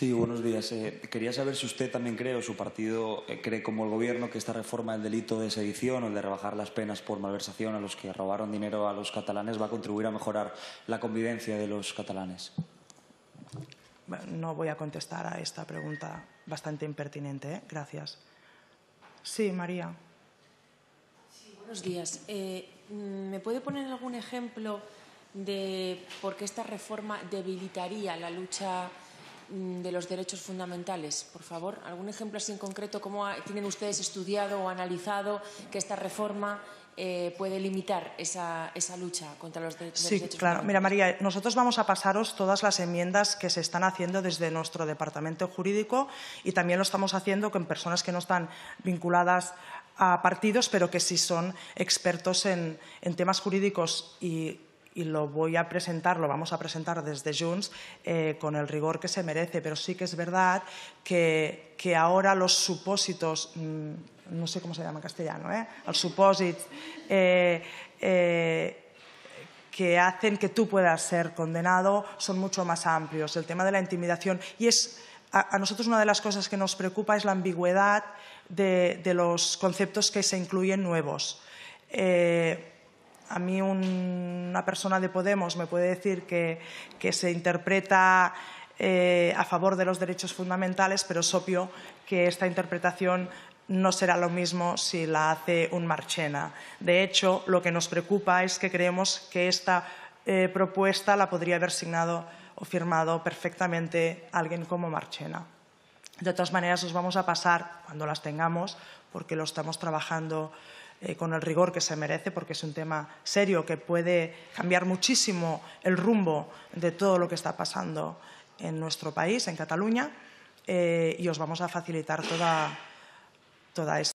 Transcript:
Sí, buenos días. Eh, quería saber si usted también cree o su partido eh, cree como el Gobierno que esta reforma del delito de sedición o el de rebajar las penas por malversación a los que robaron dinero a los catalanes va a contribuir a mejorar la convivencia de los catalanes. No voy a contestar a esta pregunta bastante impertinente. ¿eh? Gracias. Sí, María. Sí, buenos días. Eh, ¿Me puede poner algún ejemplo de por qué esta reforma debilitaría la lucha de los derechos fundamentales, por favor. ¿Algún ejemplo así en concreto? ¿Cómo tienen ustedes estudiado o analizado que esta reforma eh, puede limitar esa, lucha contra los, derechos sí, claro. Mira, María, nosotros vamos a pasaros todas las enmiendas que se están haciendo desde nuestro departamento jurídico y también lo estamos haciendo con personas que no están vinculadas a partidos, pero que sí son expertos en, en temas jurídicos y y lo voy a presentar, lo vamos a presentar desde Junts eh, con el rigor que se merece, pero sí que es verdad que, que ahora los supósitos, mm, no sé cómo se llama en castellano, ¿eh? los supósitos eh, eh, que hacen que tú puedas ser condenado son mucho más amplios. El tema de la intimidación y es a, nosotros una de las cosas que nos preocupa es la ambigüedad de, de los conceptos que se incluyen nuevos. A mí una persona de Podemos me puede decir que, se interpreta eh, a favor de los derechos fundamentales, pero es obvio que esta interpretación no será lo mismo si la hace un Marchena. De hecho, lo que nos preocupa es que creemos que esta eh, propuesta la podría haber signado o firmado perfectamente alguien como Marchena. De todas maneras, os vamos a pasar cuando las tengamos, porque lo estamos trabajando eh, con el rigor que se merece, porque es un tema serio que puede cambiar muchísimo el rumbo de todo lo que está pasando en nuestro país, en Cataluña, eh, y os vamos a facilitar toda, toda esta